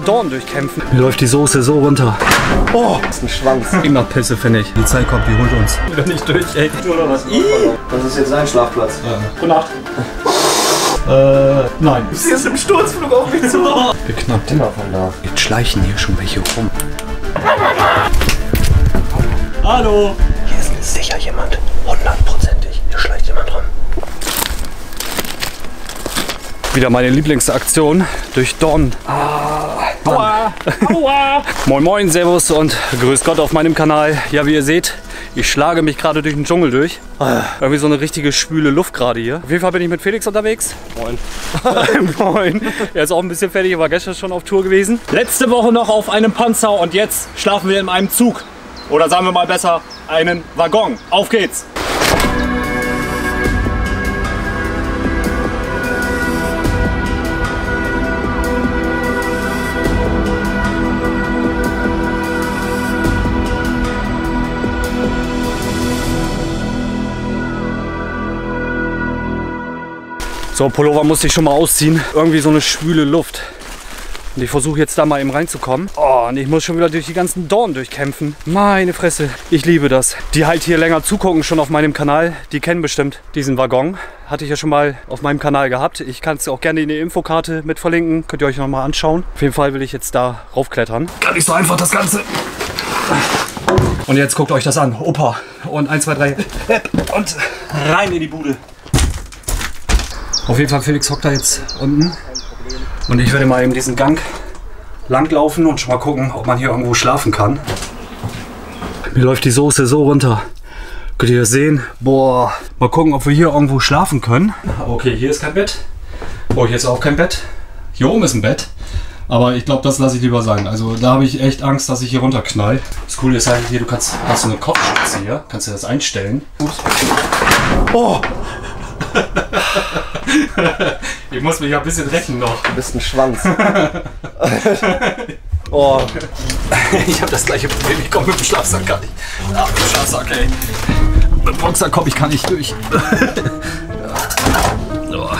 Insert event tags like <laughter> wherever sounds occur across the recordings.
ganzen Dorn durchkämpfen. Mir läuft die Soße so runter. Oh, Das ist ein Schwanz. immer Pisse, finde ich. Die Zeit kommt, die holt uns. Wieder nicht durch, ey. Oder was? Das ist jetzt sein Schlafplatz. Gute Nacht. Äh, nein. Du siehst im Sturzflug auf mich zu. <laughs> Geknappt. Immer von da. Jetzt schleichen hier schon welche rum. Hallo. Hier ist sicher jemand. Hundertprozentig. Hier schleicht jemand rum. Wieder meine Lieblingsaktion durch Dorn. Aua. Aua. <laughs> moin moin, servus und grüß Gott auf meinem Kanal. Ja, wie ihr seht, ich schlage mich gerade durch den Dschungel durch. Irgendwie so eine richtige schwüle Luft gerade hier. Auf jeden Fall bin ich mit Felix unterwegs. Moin. <laughs> moin. Er ist auch ein bisschen fertig, er war gestern schon auf Tour gewesen. Letzte Woche noch auf einem Panzer und jetzt schlafen wir in einem Zug. Oder sagen wir mal besser, einen Waggon. Auf geht's. So, Pullover musste ich schon mal ausziehen. Irgendwie so eine schwüle Luft. Und ich versuche jetzt da mal eben reinzukommen. Oh, und ich muss schon wieder durch die ganzen Dornen durchkämpfen. Meine Fresse, ich liebe das. Die halt hier länger zugucken schon auf meinem Kanal, die kennen bestimmt diesen Waggon. Hatte ich ja schon mal auf meinem Kanal gehabt. Ich kann es auch gerne in die Infokarte mit verlinken. Könnt ihr euch noch mal anschauen. Auf jeden Fall will ich jetzt da raufklettern. Gar nicht so einfach das Ganze. Und jetzt guckt euch das an. Opa. Und 1, 2, 3. Und rein in die Bude. Auf jeden Fall, Felix hockt da jetzt unten. Und ich werde mal eben diesen Gang langlaufen und schon mal gucken, ob man hier irgendwo schlafen kann. Mir läuft die Soße so runter. Könnt ihr das sehen? Boah. Mal gucken, ob wir hier irgendwo schlafen können. Okay, hier ist kein Bett. Oh, hier ist auch kein Bett. Hier oben ist ein Bett. Aber ich glaube, das lasse ich lieber sein. Also da habe ich echt Angst, dass ich hier runterknall. Das Coole ist halt hier, du kannst, hast so eine Kopfschütze hier. Kannst du das einstellen. Oh! <laughs> ich muss mich ja ein bisschen retten noch. Du bist ein Schwanz. <laughs> oh. Ich habe das gleiche Problem. Ich komme mit dem Schlafsack gar nicht. Ach, mit dem Schlafsack, ey. Mit dem Rucksack komme ich gar nicht durch. <laughs> oh.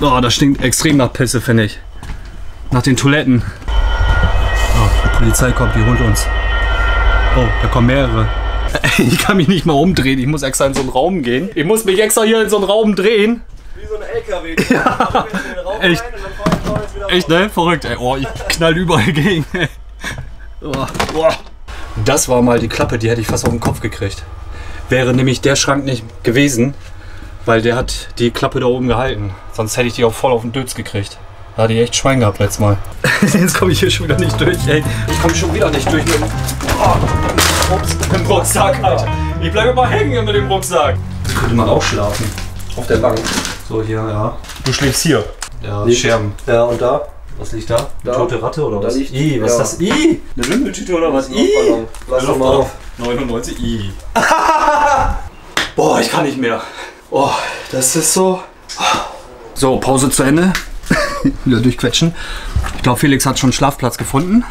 oh, das stinkt extrem nach Pisse, finde ich. Nach den Toiletten. Oh, die Polizei kommt, die holt uns. Oh, da kommen mehrere. <laughs> Ich kann mich nicht mal umdrehen. Ich muss extra in so einen Raum gehen. Ich muss mich extra hier in so einen Raum drehen. Wie so ein LKW. <laughs> Ja. Echt? Echt, ne? Verrückt, ey. Oh, ich knall überall gegen. ey. Oh, oh. Das war mal die Klappe, die hätte ich fast auf den Kopf gekriegt. Wäre nämlich der Schrank nicht gewesen, weil der hat die Klappe da oben gehalten. Sonst hätte ich die auch voll auf den Dötz gekriegt. Da hatte ich echt Schwein gehabt letztes Mal. <laughs> Jetzt komme ich hier schon wieder nicht durch, ey. Ich komme schon wieder nicht durch mit oh, ups, mit dem Rucksack, Alter. Ich bleibe mal hängen mit dem Rucksack. Jetzt könnte man auch schlafen. Auf der Bank. So, hier, ja. Du schläfst hier. Ja, Liegt. Scherben. Ja, und da? Was liegt da? Eine Da. tote Ratte oder Da was? liegt- I, was ja. ist das? I? Eine Wimmeltüte oder was? I? Lass doch mal auf. 99 I. <laughs> Boah, ich kann nicht mehr. Oh, das ist so. So, Pause zu Ende. <laughs> Wieder durchquetschen. Ich glaube, Felix hat schon einen Schlafplatz gefunden.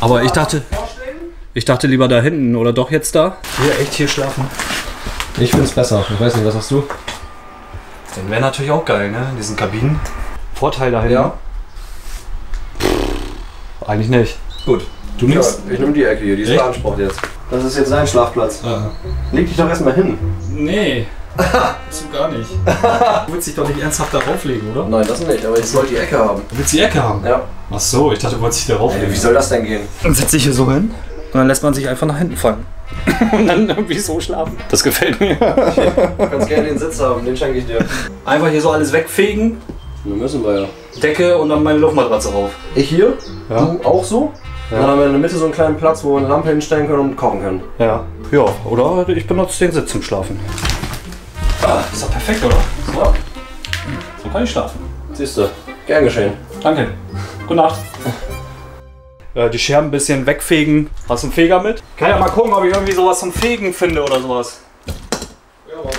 Aber ich dachte, ich dachte lieber da hinten oder doch jetzt da. Hier echt hier schlafen. Ich find's besser. Ich weiß nicht, was hast du? Den wäre natürlich auch geil, ne? In diesen Kabinen. Vorteil da hinten. Ja. Eigentlich nicht. Gut. Du Ja, nimmst. ich nehme die Ecke hier, die ist beansprucht jetzt. Das ist jetzt sein Schlafplatz. Ah. Leg dich doch erstmal hin. Nee. <laughs> Willst du gar nicht. <laughs> Du willst dich doch nicht ernsthaft darauf legen, oder? Nein, das nicht, aber ich wollte die Ecke haben. Du willst die Ecke haben? Ja. Ach so, ich dachte, du wolltest dich darauf Ey, legen. wie soll das denn gehen? Dann setzt sich hier so hin und dann lässt man sich einfach nach hinten fallen. <laughs> und dann irgendwie so schlafen. Das gefällt mir. Du kannst gerne den Sitz haben, den schenke ich dir. Einfach hier so alles wegfegen, Nur müssen wir ja. Decke und dann meine Luftmatratze rauf. Ich hier, Ja. du auch so. Und dann haben wir in der Mitte so einen kleinen Platz, wo wir eine Lampe hinstellen können und kochen können. Ja. Ja, oder ich benutze den Sitz zum Schlafen. Ah, ist doch perfekt, oder? Ja, So kann ich schlafen. siehst du. Gern geschehen. Danke. Gute Nacht. Äh, die Scherben ein bisschen wegfegen. Hast du einen Feger mit? Kann ja mal gucken, ob ich irgendwie sowas zum Fegen finde oder sowas. Ja, Mama.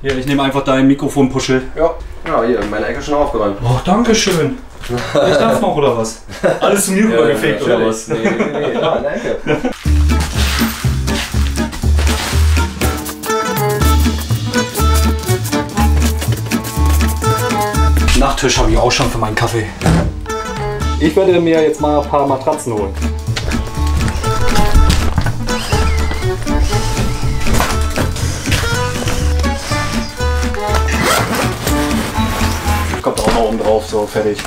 Hier, ich nehme einfach dein Mikrofonpuschel. Ja. Ja, hier, meine Ecke schon aufgeräumt. Oh, danke schön. Ich darf noch, oder was? Alles zu mir rübergefegt, oder natürlich. was? Nee, nee, nee, ja, in der Ecke. Nachttisch habe ich auch schon für meinen Kaffee. Ich werde mir jetzt mal ein paar Matratzen holen. Kommt auch noch oben drauf, so fertig.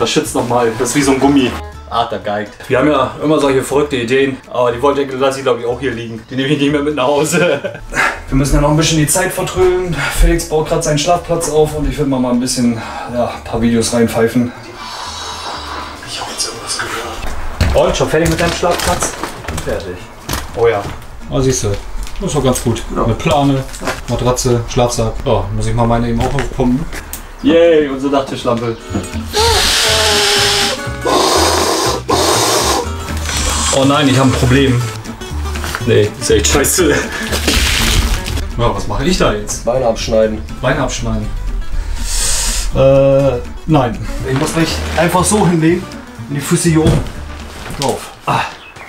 Das schützt nochmal, das ist wie so ein Gummi. Ah, da geigt. Wir haben ja immer solche verrückte Ideen, aber die Wolldeckel lasse ich glaube ich auch hier liegen. Die nehme ich nicht mehr mit nach Hause. <laughs> Wir müssen ja noch ein bisschen die Zeit vertrödeln. Felix baut gerade seinen Schlafplatz auf und ich will mal, mal ein bisschen, ja, ein paar Videos reinpfeifen. Und, schon fertig mit deinem Schlafplatz? Fertig. Oh ja. Ah, siehst du. Das ist doch ganz gut. Mit Plane, Matratze, Schlafsack. Oh, muss ich mal meine eben auch aufpumpen. Yay, unsere Nachttischlampe. Oh nein, ich habe ein Problem. Nee, ist echt scheiße. Ja, was mache ich da jetzt? Beine abschneiden. Beine abschneiden. Äh, nein. Ich muss mich einfach so hinlegen und die Füße hier oben.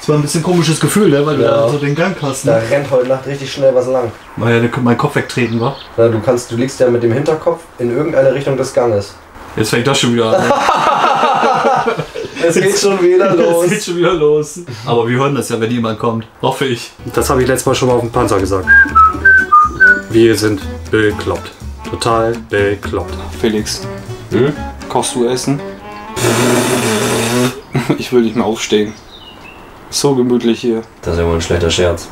Das war ein bisschen komisches Gefühl, ne? weil du Ja. da so den Gang hast. Da Ne? rennt heute Nacht richtig schnell was lang. Weil ja mein Kopf wegtreten war. Na, du kannst, du liegst ja mit dem Hinterkopf in irgendeine Richtung des Ganges. Jetzt fängt das schon wieder an. ne? <laughs> Es geht schon wieder <laughs> Es geht schon wieder los. Aber wir hören das ja, wenn jemand kommt. Hoffe ich. Das habe ich letztes Mal schon mal auf dem Panzer gesagt. Wir sind bekloppt. Total bekloppt. Felix, Hm? kochst du Essen? <laughs> Ich will nicht mehr aufstehen. So gemütlich hier. Das ist ja wohl ein schlechter Scherz.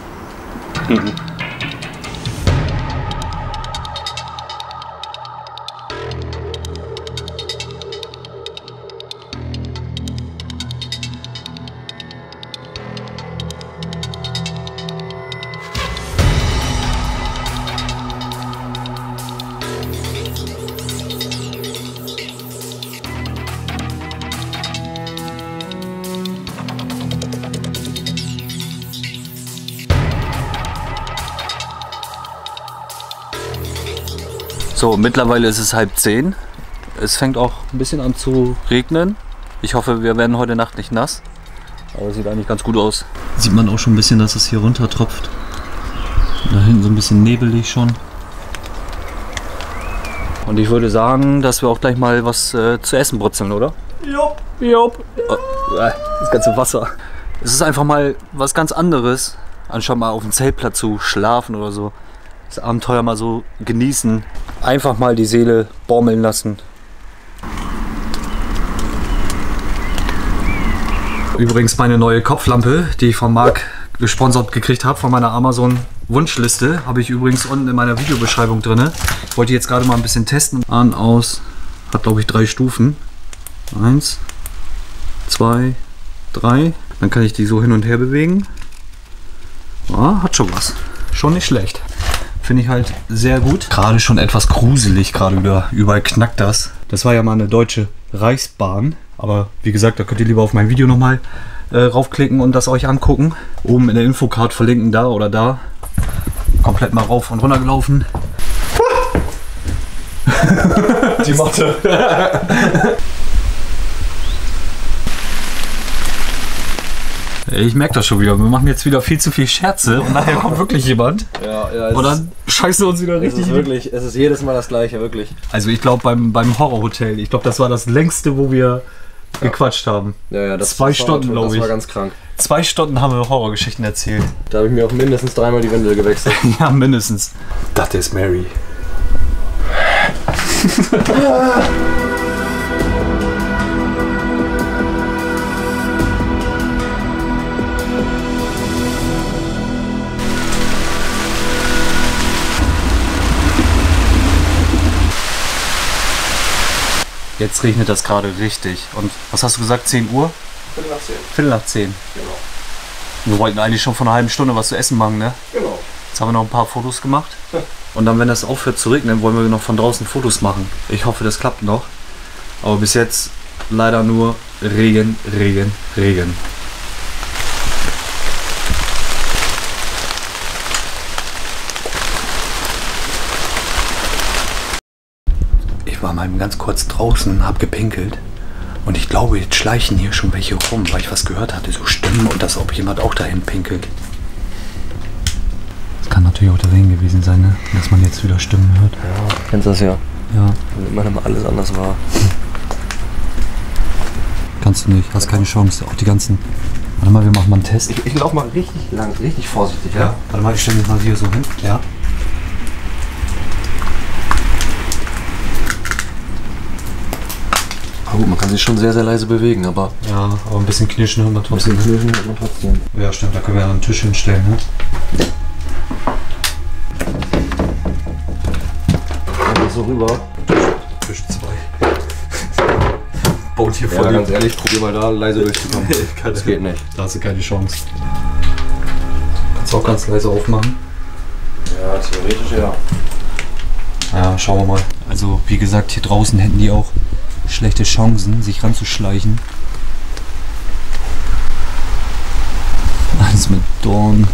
So, mittlerweile ist es halb zehn. Es fängt auch ein bisschen an zu regnen. Ich hoffe, wir werden heute Nacht nicht nass. Aber sieht eigentlich ganz gut aus. Sieht man auch schon ein bisschen, dass es hier runter tropft. Da hinten so ein bisschen nebelig schon. Und ich würde sagen, dass wir auch gleich mal was äh, zu essen brutzeln, oder? Jupp. Jupp. äh, das ganze Wasser. Es ist einfach mal was ganz anderes, anstatt mal auf dem Zeltplatz zu schlafen oder so. Das Abenteuer mal so genießen. Einfach mal die Seele baumeln lassen. Übrigens meine neue Kopflampe, die ich von Marc gesponsert gekriegt habe, von meiner Amazon Wunschliste, habe ich übrigens unten in meiner Videobeschreibung drin. Ich wollte jetzt gerade mal ein bisschen testen. An, aus, hat glaube ich drei Stufen. Eins, zwei, drei. Dann kann ich die so hin und her bewegen. Ja, hat schon was. Schon nicht schlecht. Finde ich halt sehr gut. Gerade schon etwas gruselig, gerade wieder. Überall knackt das. Das war ja mal eine deutsche Reichsbahn. Aber wie gesagt, da könnt ihr lieber auf mein Video nochmal äh, raufklicken und das euch angucken. Oben in der Infocard verlinken, da oder da. Komplett mal rauf und runter gelaufen. <laughs> Die Motte. <laughs> Ich merke das schon wieder. Wir machen jetzt wieder viel zu viel Scherze und nachher kommt wirklich jemand. Ja, ja. Es Und dann scheißen wir uns wieder es richtig ist in die wirklich, es ist jedes Mal das gleiche, wirklich. Also ich glaube beim, beim Horrorhotel, ich glaube das war das längste, wo wir gequatscht haben. Ja, ja, das Zwei das war- Stunden, glaub Das ich. war ganz krank. Zwei Stunden haben wir Horrorgeschichten erzählt. Da habe ich mir auch mindestens dreimal die Windel gewechselt. <laughs> Ja, mindestens. Das ist Mary. <laughs> Jetzt regnet das gerade richtig. Und was hast du gesagt? 10 Uhr? Viertel nach 10. Genau. Wir wollten eigentlich schon vor einer halben Stunde was zu essen machen, ne? Genau. Jetzt haben wir noch ein paar Fotos gemacht. Und dann, wenn das aufhört zu regnen, wollen wir noch von draußen Fotos machen. Ich hoffe, das klappt noch. Aber bis jetzt leider nur Regen, Regen, Regen. Ich war mal ganz kurz draußen, hab gepinkelt. Und ich glaube, jetzt schleichen hier schon welche rum, weil ich was gehört hatte, so Stimmen und dass ob jemand auch dahin pinkelt. Es kann natürlich auch der Regen gewesen sein, ne? dass man jetzt wieder Stimmen hört. Ja, kennst das ja. Ja, Wenn immer alles anders war. kannst du nicht. Hast keine Chance. Auch die ganzen. Warte mal, wir machen mal einen Test. Ich, ich laufe mal richtig lang, richtig vorsichtig, ja? Warte mal, ich stelle mich mal hier so hin. Ja. Gut, man kann sich schon sehr, sehr leise bewegen, aber Ja, aber ein bisschen knirschen wir ein trotzdem. bisschen knirschen hat man trotzdem. Ja, stimmt. Da können wir ja einen Tisch hinstellen, ne? Einfach so rüber. Tisch 2. Baut hier Ja, ganz ehrlich, probier mal da leise durchzukommen. <laughs> Das geht nicht. Da hast du keine Chance. Kannst du auch ganz leise aufmachen. Ja, theoretisch ja. Ja, schauen wir mal. Also, wie gesagt, hier draußen hätten die auch schlechte Chancen, sich ranzuschleichen. Alles mit Dorn.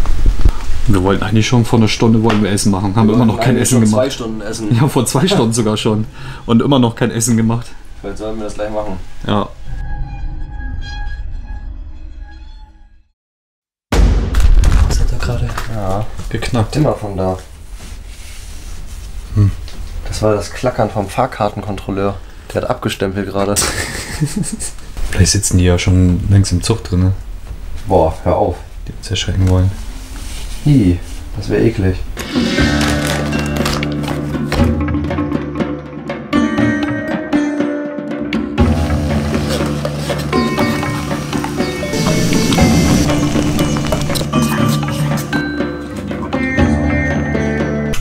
Wir wollten eigentlich schon vor einer Stunde wollen wir Essen machen, haben immer noch kein Essen schon zwei gemacht. Stunden essen. Ja, vor zwei Stunden <laughs> sogar schon. Und immer noch kein Essen gemacht. Vielleicht sollen wir das gleich machen. Ja. Was hat er gerade Ja. geknackt? Immer von da. Hm. Das war das Klackern vom Fahrkartenkontrolleur. Der hat abgestempelt gerade. <laughs> Vielleicht sitzen die ja schon längst im Zug drin, ne? Boah, hör auf. die uns erschrecken wollen. Hi, das wäre eklig.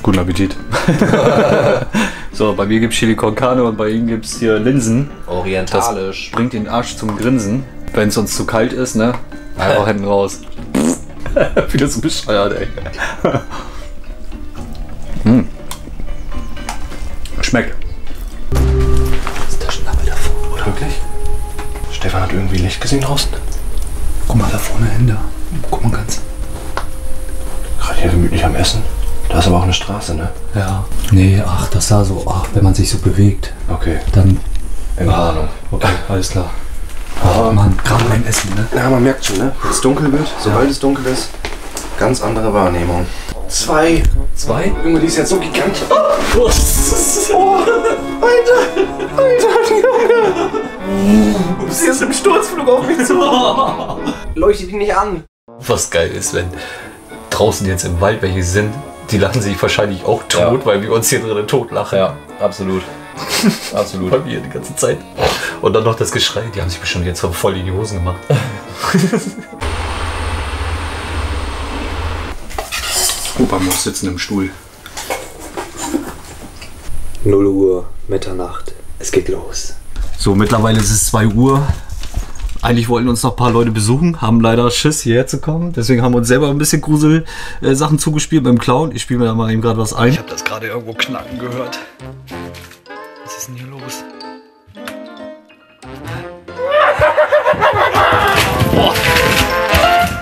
Guten Appetit. <laughs> so, bei mir gibt es Chili con Carne und bei Ihnen gibt es hier Linsen. Orientalisch. Bringt den Arsch zum Grinsen. Wenn es uns zu kalt ist, ne? Einfach <laughs> hinten raus. <laughs> Wieder so bescheuert, ey. <laughs> hm. Schmeckt. ist Taschenlampe davor, oder? Wirklich? Stefan hat irgendwie Licht gesehen draußen. Guck mal da vorne hin, Guck mal ganz. Gerade hier gemütlich am Essen. Da ist aber auch eine Straße, ne? Ja. Nee, ach, das sah so, ach, wenn man sich so bewegt, Okay, dann. in Ahnung. Okay, alles klar. Aber, Mann, gerade beim Essen, ne? ja, man merkt schon, ne? Wenn es dunkel wird, sobald es dunkel ist, ganz andere Wahrnehmung. Zwei. Zwei? Junge, die ist jetzt so gigantisch. Oh, Alter! Alter, Junge! Sie ist im Sturzflug auf mich zu. <laughs> Leuchtet die nicht an. Was geil ist, wenn draußen jetzt im Wald welche sind, die lachen sich wahrscheinlich auch tot, Ja. weil wir uns hier drinnen tot lachen. Ja, absolut. <laughs> Absolut. Bei mir die ganze Zeit. Und dann noch das Geschrei, die haben sich bestimmt jetzt voll in die Hosen gemacht. <laughs> Opa muss sitzen im Stuhl. 0 Uhr, Mitternacht. Es geht los. So, mittlerweile ist es 2 Uhr. Eigentlich wollten uns noch ein paar Leute besuchen, haben leider Schiss hierher zu kommen. Deswegen haben wir uns selber ein bisschen Grusel-Sachen zugespielt beim Clown. Ich spiele mir da mal eben gerade was ein. Ich habe das gerade irgendwo knacken gehört. Was ist denn hier los? Boah.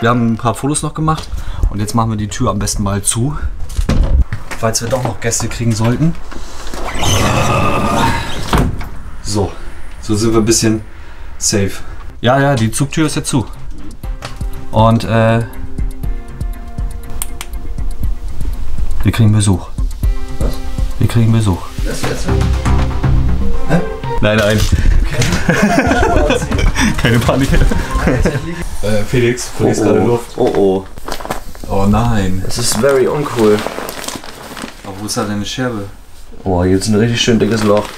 Wir haben ein paar Fotos noch gemacht und jetzt machen wir die Tür am besten mal zu. Falls wir doch noch Gäste kriegen sollten. So, so sind wir ein bisschen safe. Ja, ja, die Zugtür ist jetzt zu. Und äh, wir kriegen Besuch. Was? Wir kriegen Besuch. Das jetzt? Nein, nein. Keine Panik. äh, Felix, du verlierst gerade Luft. Oh oh. Oh nein. Das ist very uncool. Aber wo ist da deine Scherbe? Oh, hier ist ein richtig schön dickes Loch.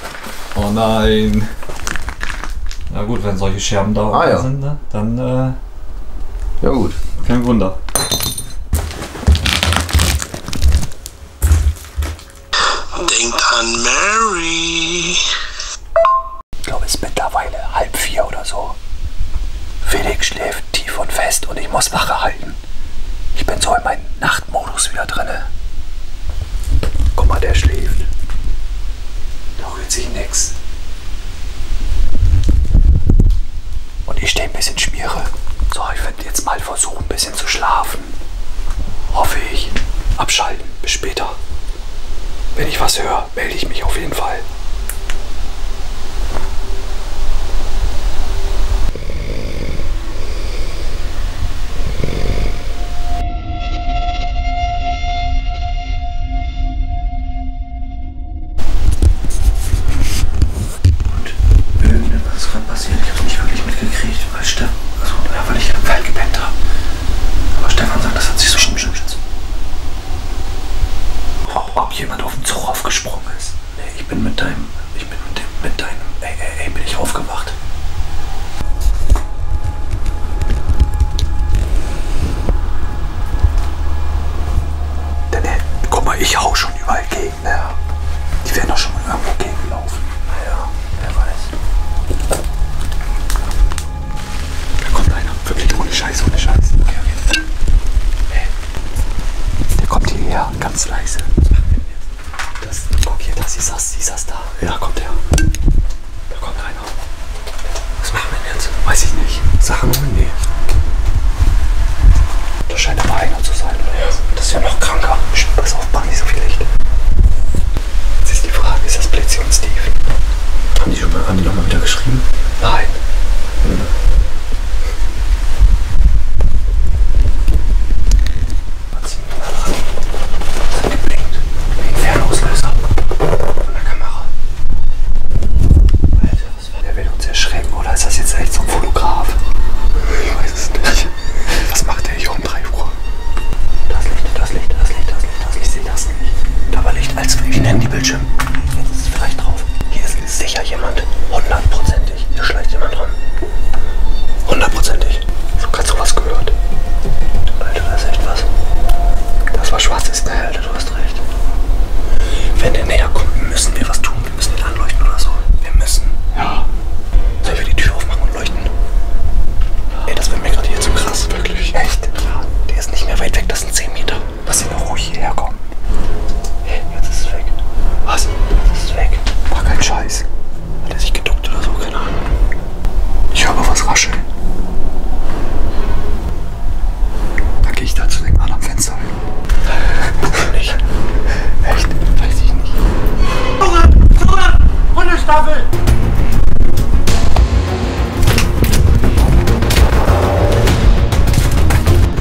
Oh nein. Na gut, wenn solche Scherben da Ah, ja. sind, ne? dann äh, Ja gut. kein Wunder. Denkt an Mary. Ich glaube, es ist mittlerweile halb vier oder so. Felix schläft tief und fest und ich muss Wache halten. Ich bin so in meinem Nachtmodus wieder drinne. Guck mal, der schläft. Da rührt sich nix. Und ich stehe ein bisschen schmiere. So, ich werde jetzt mal versuchen, ein bisschen zu schlafen. Hoffe ich. Abschalten. Bis später. Wenn ich was höre, melde ich mich auf jeden Fall. Weiß ich nicht. Sachen holen? Nee. Das scheint aber einer zu sein, oder? was? Das ist ja noch kranker. Psst, pass auf, mach nicht so viel Licht. Jetzt ist die Frage, ist das Blitzi und Steve? Haben die schon mal, haben die noch mal wieder geschrieben? Nein.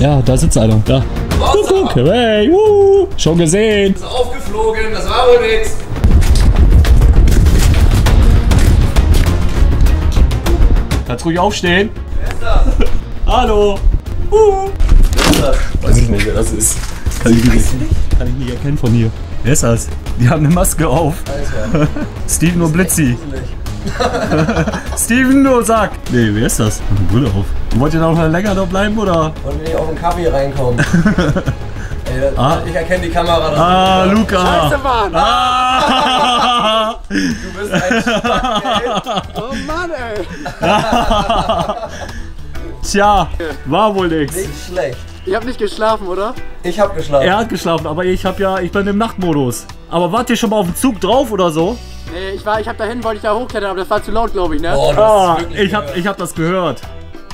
Ja, da sitzt einer. Da. Guck, guck. Hey, wuhu. Schon gesehen. Aufgeflogen, das war wohl nix. Kannst ruhig aufstehen. <laughs> Hallo. Uh. Weiß ich nicht, wer das ist. Kann ich nicht, kann ich nicht erkennen von hier. Wer ist das? Die haben eine Maske auf. Steven und Blitzi. Steven nur <laughs> sag. Nee, wer ist das? Eine Brille auf. Wollt ihr noch mal länger da bleiben oder? Und wenn ich auf den Kaffee reinkomme. <laughs> Ey, Ah. Ich erkenne die Kamera. Das Ah, Luca. Scheiße, Mann. Ah. Du bist ein Spack, ey. Oh Mann, ey. <laughs> Tja, war wohl nix. Nicht schlecht. Ihr habt nicht geschlafen, oder? Ich hab geschlafen. Er hat geschlafen, aber ich hab ja, ich bin im Nachtmodus. Aber wart ihr schon mal auf dem Zug drauf oder so? Nee, ich war, ich hab dahin, wollte ich da hochklettern, aber das war zu laut, glaube ich, ne? Oh, Ah, ich hab, gehört. ich hab das gehört.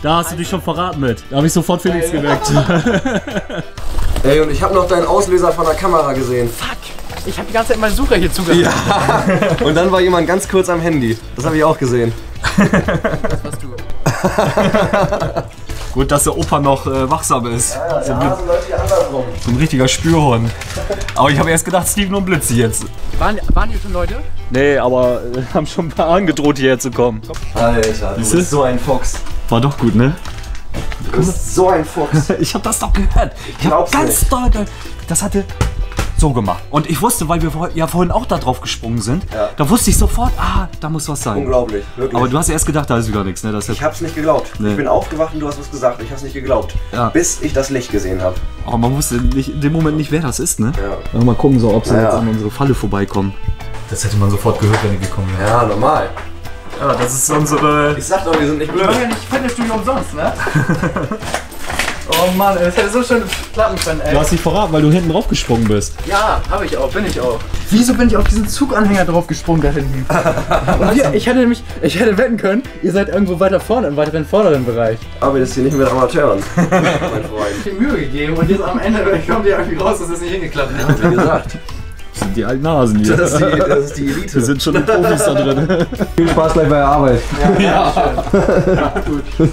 Da hast du dich schon verraten mit. Da habe ich sofort Felix geweckt. <laughs> Ey, und ich hab noch deinen Auslöser von der Kamera gesehen. Ich hab die ganze Zeit meinen Sucher hier zugehört. <laughs> Und dann war jemand ganz kurz am Handy. Das habe ich auch gesehen. Was du. <laughs> Gut, dass der Opa noch äh, wachsam ist. Der Hase läuft hier andersrum. So ein richtiger Spürhund. Aber ich habe erst gedacht, Steven und Blitzi jetzt. Waren, waren hier schon Leute? Nee, aber äh, haben schon ein paar angedroht, hierher zu kommen. Alter, du Siehste? bist so ein Fuchs. War doch gut, ne? Du bist so ein Fuchs. <laughs> Ich habe das doch gehört. Ich habe glaub's ganz nicht. doll, doll. Das hatte so gemacht. Und ich wusste, weil wir vor- ja vorhin auch da drauf gesprungen sind, Ja. da wusste ich sofort, ah, da muss was sein. Unglaublich, wirklich. Aber du hast ja erst gedacht, da ist wieder nichts, ne? Das ist ich hab's nicht geglaubt. Nee. Ich bin aufgewacht und du hast was gesagt. Ich hab's nicht geglaubt. Ja. Bis ich das Licht gesehen habe. aber man wusste nicht, in dem Moment nicht, wer das ist, ne? Ja. Mal gucken, so, ob sie Ja. jetzt an unsere Falle vorbeikommen. Das hätte man sofort gehört, wenn die gekommen wären. Ja, normal. Ja, das ist unsere. Ich sag doch, wir sind nicht blöd. ja nicht Fitnessstudio umsonst, ne? <laughs> oh Mann, das hätte so schön klappen können, ey. Du hast dich verraten, weil du hinten drauf gesprungen bist. Ja, habe ich auch, bin ich auch. Wieso bin ich auf diesen Zuganhänger drauf gesprungen da hinten? <laughs> Und hier, ich hätte nämlich, ich hätte wetten können, ihr seid irgendwo weiter vorne, im weiteren vorderen Bereich. Aber das hier nicht mit Amateuren, <laughs> mein Freund. Ich hab mir Mühe gegeben und jetzt am Ende <laughs> kommt ihr irgendwie raus, dass es nicht hingeklappt hat. Wie gesagt, Das sind die alten Nasen hier. das ist die, das ist die Wir Elite. sind schon die Profis da drin. Viel Spaß gleich bei der Arbeit.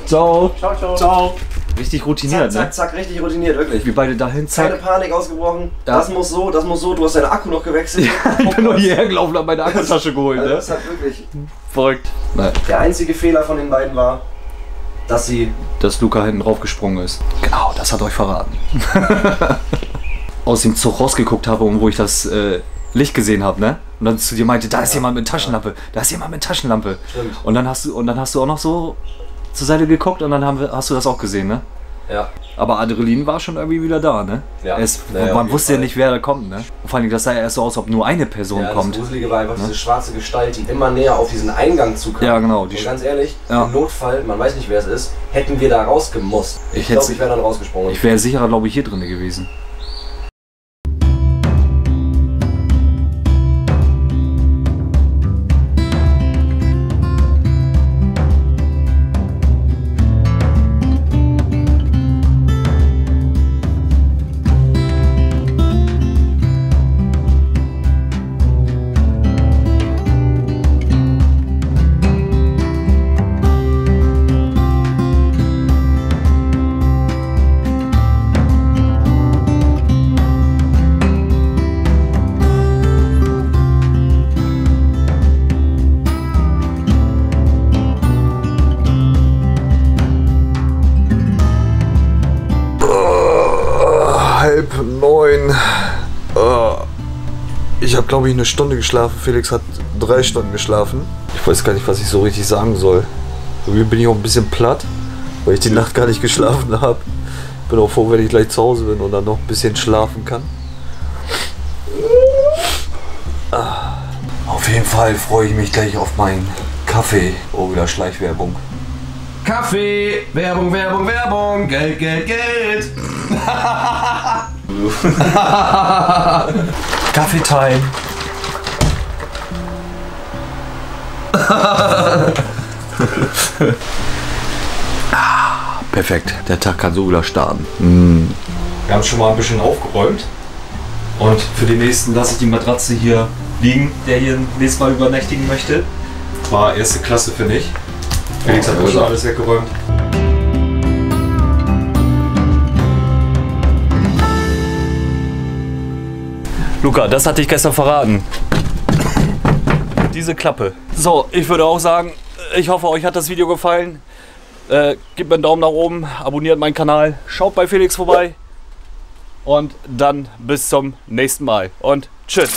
Ciao. Ciao, ciao. Ciao. Richtig Zack, routiniert, zack, ne? zack, richtig routiniert, wirklich. Wir beide dahin, Keine zack. Panik ausgebrochen. Ja. Das muss so, das muss so. Du hast deinen Akku noch gewechselt. Ich bin nur hierher gelaufen, hab meine Akkutasche geholt, Also ne? das hat wirklich. Verrückt. Nein. Der einzige Fehler von den beiden war, dass sie. Dass Luca hinten drauf gesprungen ist. Genau, das hat euch verraten. <laughs> Aus dem Zug rausgeguckt habe und wo ich das äh, Licht gesehen habe, ne? Und dann zu dir meinte, da ist jemand mit Taschenlampe, da ist jemand mit Taschenlampe. Stimmt. Und dann hast du und dann hast du auch noch so zur Seite geguckt und dann haben wir, hast du das auch gesehen, ne? Ja. Aber Adrenalin war schon irgendwie wieder da, ne? Ja. Es, Naja, man wusste ja Fall. nicht, wer da kommt, ne? Und vor allem, das sah ja erst so aus, ob nur eine Person Ja, kommt. das Gruselige war einfach diese schwarze Gestalt, die immer näher auf diesen Eingang zukam. Ja, genau, die Und ganz ehrlich, Ja. im Notfall, man weiß nicht, wer es ist, hätten wir da rausgemusst. Ich, Ich glaube, hätte- ich wäre dann rausgesprungen. Ich wäre sicherer, glaube ich, hier drin gewesen. Habe, glaube ich, eine Stunde geschlafen. Felix hat drei Stunden geschlafen. Ich weiß gar nicht, was ich so richtig sagen soll. Irgendwie bin ich auch ein bisschen platt, weil ich die Nacht gar nicht geschlafen habe. Bin auch froh, wenn ich gleich zu Hause bin und dann noch ein bisschen schlafen kann. Ah. Auf jeden Fall freue ich mich gleich auf meinen Kaffee. Oh, wieder Schleichwerbung. Kaffee, Werbung, Werbung, Werbung, Geld, Geld, Geld. <laughs> <laughs> Kaffeetime. <laughs> Ah, Perfekt, der Tag kann so wieder starten. Wir haben schon mal ein bisschen aufgeräumt. Und für den nächsten lasse ich die Matratze hier liegen, der hier nächstes Mal übernächtigen möchte. War erste Klasse, finde ich. Felix hat auch schon alles weggeräumt. Luca, das hatte ich gestern verraten. Diese Klappe. So, ich würde auch sagen, ich hoffe, euch hat das Video gefallen. Äh, gebt mir einen Daumen nach oben, abonniert meinen Kanal, schaut bei Felix vorbei. Und dann bis zum nächsten Mal. Und tschüss.